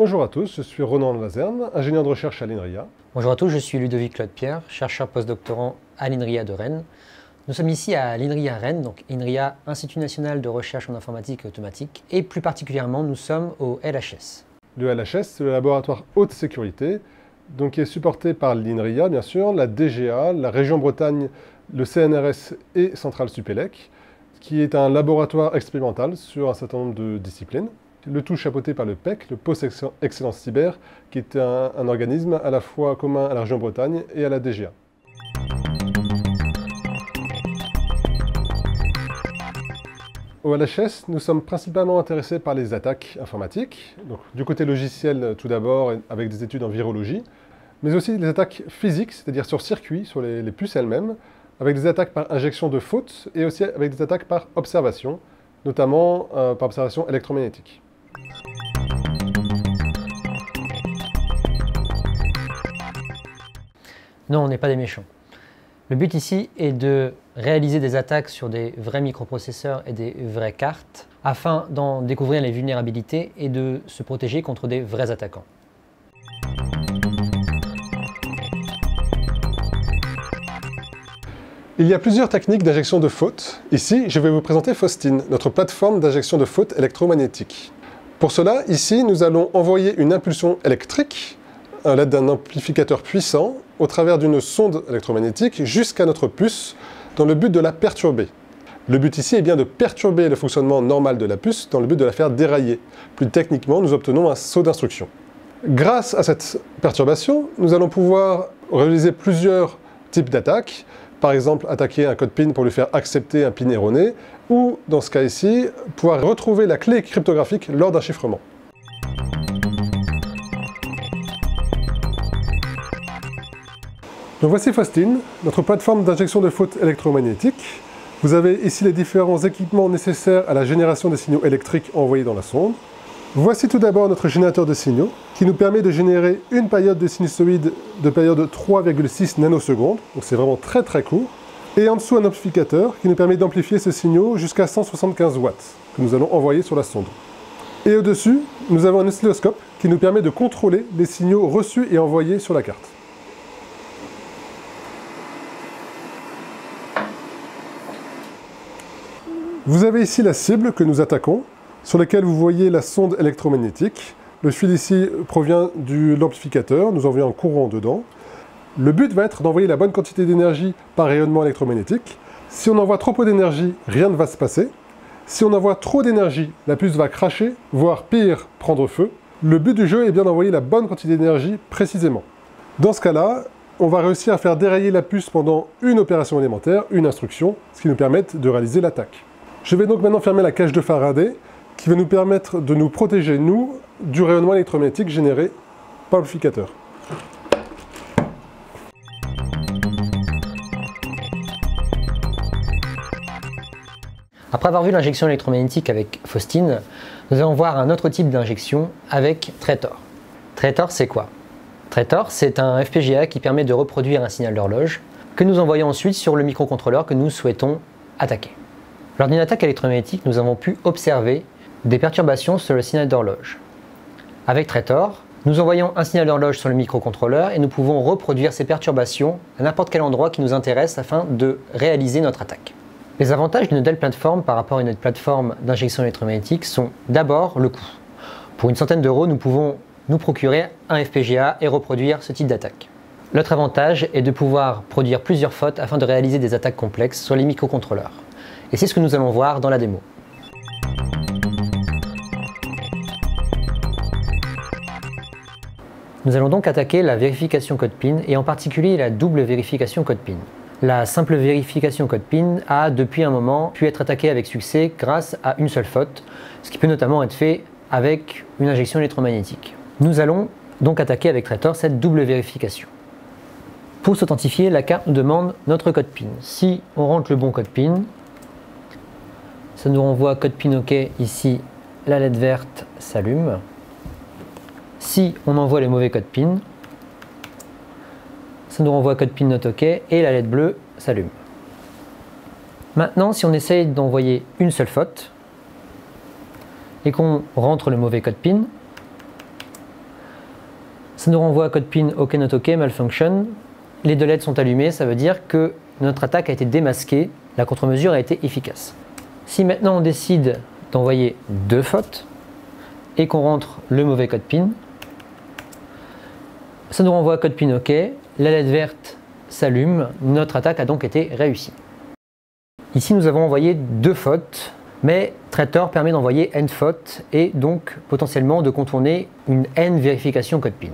Bonjour à tous, je suis Ronan Lazerne, ingénieur de recherche à l'INRIA. Bonjour à tous, je suis Ludovic Claude-Pierre, chercheur postdoctorant à l'INRIA de Rennes. Nous sommes ici à l'INRIA Rennes, donc INRIA, Institut National de Recherche en Informatique et Automatique, et plus particulièrement, nous sommes au LHS. Le LHS, c'est le laboratoire haute sécurité, donc qui est supporté par l'INRIA, bien sûr, la DGA, la région Bretagne, le CNRS et Centrale Supélec, qui est un laboratoire expérimental sur un certain nombre de disciplines le tout chapeauté par le PEC, le Post Excellence Cyber, qui est un, organisme à la fois commun à la région Bretagne et à la DGA. Au LHS, nous sommes principalement intéressés par les attaques informatiques, du côté logiciel tout d'abord, avec des études en virologie, mais aussi les attaques physiques, c'est-à-dire sur circuit, sur les, les puces elles-mêmes, avec des attaques par injection de fautes et aussi avec des attaques par observation, notamment euh, par observation électromagnétique. Non, on n'est pas des méchants. Le but ici est de réaliser des attaques sur des vrais microprocesseurs et des vraies cartes afin d'en découvrir les vulnérabilités et de se protéger contre des vrais attaquants. Il y a plusieurs techniques d'injection de fautes. Ici, je vais vous présenter Faustine, notre plateforme d'injection de fautes électromagnétiques. Pour cela, ici, nous allons envoyer une impulsion électrique à l'aide d'un amplificateur puissant au travers d'une sonde électromagnétique jusqu'à notre puce dans le but de la perturber. Le but ici est bien de perturber le fonctionnement normal de la puce dans le but de la faire dérailler. Plus techniquement, nous obtenons un saut d'instruction. Grâce à cette perturbation, nous allons pouvoir réaliser plusieurs types d'attaques. Par exemple, attaquer un code PIN pour lui faire accepter un PIN erroné, ou, dans ce cas ici, pouvoir retrouver la clé cryptographique lors d'un chiffrement. Donc voici Faustine, notre plateforme d'injection de fautes électromagnétiques. Vous avez ici les différents équipements nécessaires à la génération des signaux électriques envoyés dans la sonde. Voici tout d'abord notre générateur de signaux, qui nous permet de générer une période de sinusoïde de période 3,6 nanosecondes, donc c'est vraiment très très court. Et en dessous un amplificateur qui nous permet d'amplifier ce signaux jusqu'à 175 watts, que nous allons envoyer sur la sonde. Et au-dessus, nous avons un oscilloscope qui nous permet de contrôler les signaux reçus et envoyés sur la carte. Vous avez ici la cible que nous attaquons, sur laquelle vous voyez la sonde électromagnétique. Le fil ici provient de l'amplificateur, nous envoyons un courant dedans. Le but va être d'envoyer la bonne quantité d'énergie par rayonnement électromagnétique. Si on envoie trop peu d'énergie, rien ne va se passer. Si on envoie trop d'énergie, la puce va cracher, voire pire, prendre feu. Le but du jeu est bien d'envoyer la bonne quantité d'énergie précisément. Dans ce cas-là, on va réussir à faire dérailler la puce pendant une opération élémentaire, une instruction, ce qui nous permet de réaliser l'attaque. Je vais donc maintenant fermer la cage de Faraday qui va nous permettre de nous protéger, nous, du rayonnement électromagnétique généré par l'amplificateur. Après avoir vu l'injection électromagnétique avec Faustine, nous allons voir un autre type d'injection avec Traitor. Traitor, c'est quoi? Traitor, c'est un FPGA qui permet de reproduire un signal d'horloge que nous envoyons ensuite sur le microcontrôleur que nous souhaitons attaquer. Lors d'une attaque électromagnétique, nous avons pu observer des perturbations sur le signal d'horloge. Avec Traitor, nous envoyons un signal d'horloge sur le microcontrôleur et nous pouvons reproduire ces perturbations à n'importe quel endroit qui nous intéresse afin de réaliser notre attaque. Les avantages d'une telle plateforme par rapport à une plateforme d'injection électromagnétique sont d'abord le coût. Pour une centaine d'euros, nous pouvons nous procurer un FPGA et reproduire ce type d'attaque. L'autre avantage est de pouvoir produire plusieurs fautes afin de réaliser des attaques complexes sur les microcontrôleurs. Et c'est ce que nous allons voir dans la démo. Nous allons donc attaquer la vérification code PIN et en particulier la double vérification code PIN. La simple vérification code PIN a depuis un moment pu être attaquée avec succès grâce à une seule faute, ce qui peut notamment être fait avec une injection électromagnétique. Nous allons donc attaquer avec Traitor cette double vérification. Pour s'authentifier, la carte nous demande notre code PIN. Si on rentre le bon code PIN, ça nous renvoie code PIN OK. Ici, la LED verte s'allume. Si on envoie les mauvais codes PIN, ça nous renvoie code PIN not OK et la LED bleue s'allume. Maintenant, si on essaye d'envoyer une seule faute et qu'on rentre le mauvais code PIN, Ça nous renvoie code pin OK not OK malfunction. Les deux LED sont allumées, ça veut dire que notre attaque a été démasquée, la contre-mesure a été efficace. Si maintenant on décide d'envoyer deux fautes et qu'on rentre le mauvais code PIN, ça nous renvoie à code PIN OK, la LED verte s'allume, notre attaque a donc été réussie. Ici nous avons envoyé deux fautes, mais Traitor permet d'envoyer n fautes et donc potentiellement de contourner une n vérification code PIN.